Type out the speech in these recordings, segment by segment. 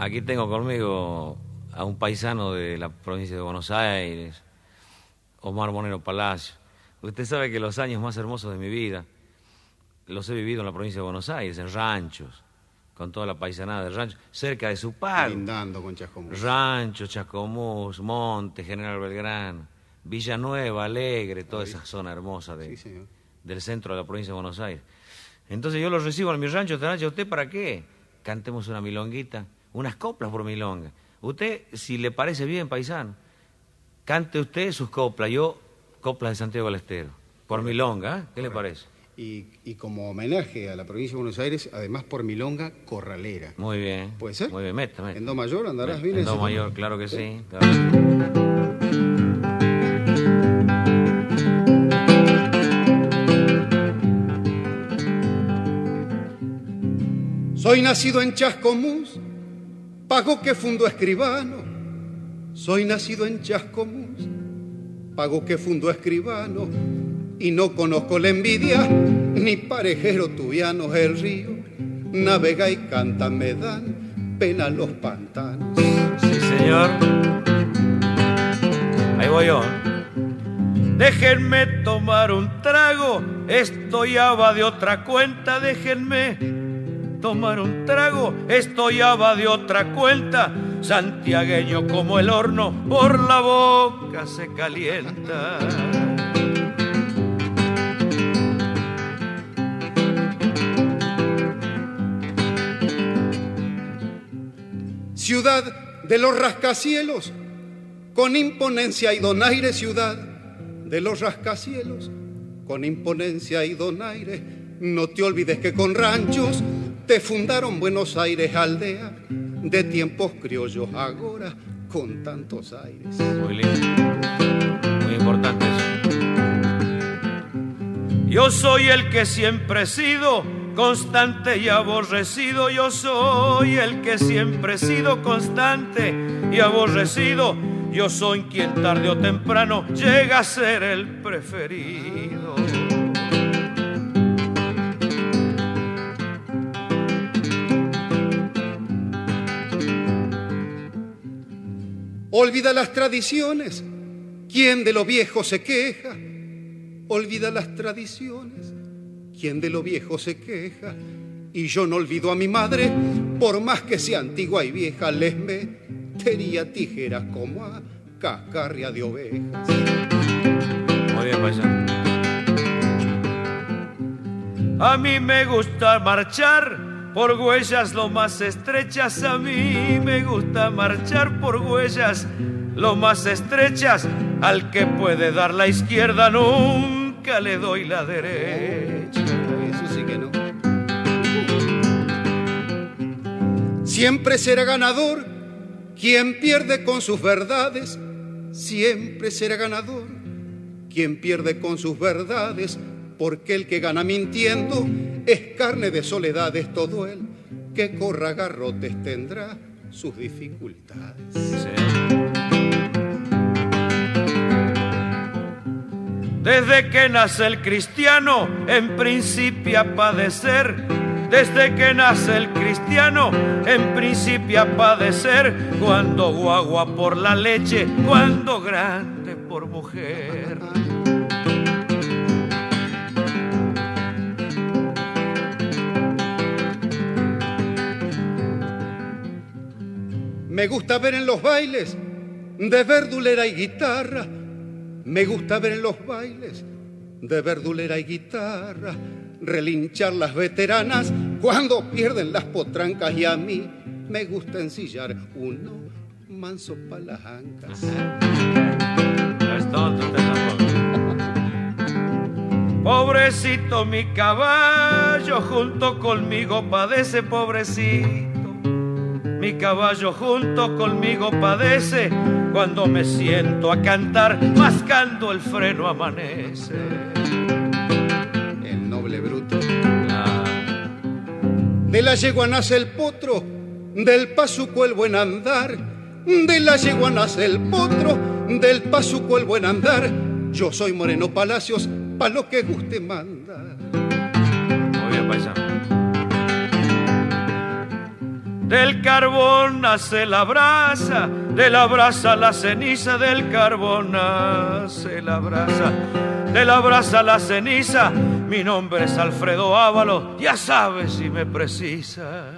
Aquí tengo conmigo a un paisano de la provincia de Buenos Aires, Omar Monero Palacio. Usted sabe que los años más hermosos de mi vida los he vivido en la provincia de Buenos Aires, en ranchos, con toda la paisanada de ranchos, cerca de su padre. Lindando con Chascomús. Rancho, Chascomús, Monte, General Belgrano, Villanueva, Alegre, toda esa zona hermosa de, Sí, señor. del centro de la provincia de Buenos Aires. Entonces yo lo recibo en mi rancho esta noche. ¿Usted para qué? Cantemos una milonguita, unas coplas por milonga. Usted, si le parece bien, paisano, cante usted sus coplas, yo coplas de Santiago del Estero, por milonga, ¿eh? ¿qué le parece? Y, y como homenaje a la provincia de Buenos Aires, además por Milonga Corralera. Muy bien. ¿Puede ser? Muy bien, meta, meta. ¿En Do mayor andarás bien? En Do mayor, claro que sí. claro. Soy nacido en Chascomús, pago que fundó escribano. Soy nacido en Chascomús, pago que fundó escribano. Y no conozco la envidia, ni parejero tubiano el río. Navega y canta, me dan pena los pantanos. Sí, señor. Ahí voy yo. Déjenme tomar un trago, esto ya va de otra cuenta, déjenme tomar un trago, esto ya va de otra cuenta, santiagueño como el horno, por la boca se calienta. Ciudad de los rascacielos, con imponencia y donaire, ciudad de los rascacielos, con imponencia y donaire. No te olvides que con ranchos te fundaron Buenos Aires, aldea de tiempos criollos, ahora con tantos aires. Muy lindo. Muy importante eso. Yo soy el que siempre he sido constante y aborrecido. Yo soy el que siempre he sido constante y aborrecido. Yo soy quien tarde o temprano llega a ser el preferido. Olvida las tradiciones, ¿quién de lo viejo se queja? Olvida las tradiciones, ¿quién de lo viejo se queja? Y yo no olvido a mi madre, por más que sea antigua y vieja, les metería tijeras como a cascarria de ovejas. A mí me gusta marchar por huellas lo más estrechas. A mí me gusta marchar por huellas lo más estrechas. Al que puede dar la izquierda nunca le doy la derecha. Eso sí que no. Siempre será ganador quien pierde con sus verdades. Siempre será ganador quien pierde con sus verdades. Porque el que gana mintiendo es carne de soledades. Todo el que corra garrotes tendrá sus dificultades. Desde que nace el cristiano, en principio a padecer. Desde que nace el cristiano, en principio a padecer. Cuando guagua por la leche, cuando grande por mujer. Me gusta ver en los bailes de verdulera y guitarra. Me gusta ver en los bailes de verdulera y guitarra relinchar las veteranas cuando pierden las potrancas y a mí me gusta ensillar uno manso pa' las ancas. Pobrecito mi caballo, junto conmigo padece, pobrecito. Mi caballo junto conmigo padece cuando me siento a cantar, mascando el freno amanece. El noble bruto. Ah, De la yegua nace el potro, del pasuco el buen andar. De la yegua nace el potro, del pasuco el buen andar. Yo soy Moreno Palacios, pa' lo que guste mandar. Del carbón nace la brasa, de la brasa la ceniza, del carbón nace la brasa, de la brasa la ceniza. Mi nombre es Alfredo Ávalo, ya sabes si me precisa.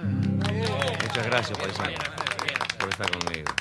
Muchas gracias por, por estar conmigo.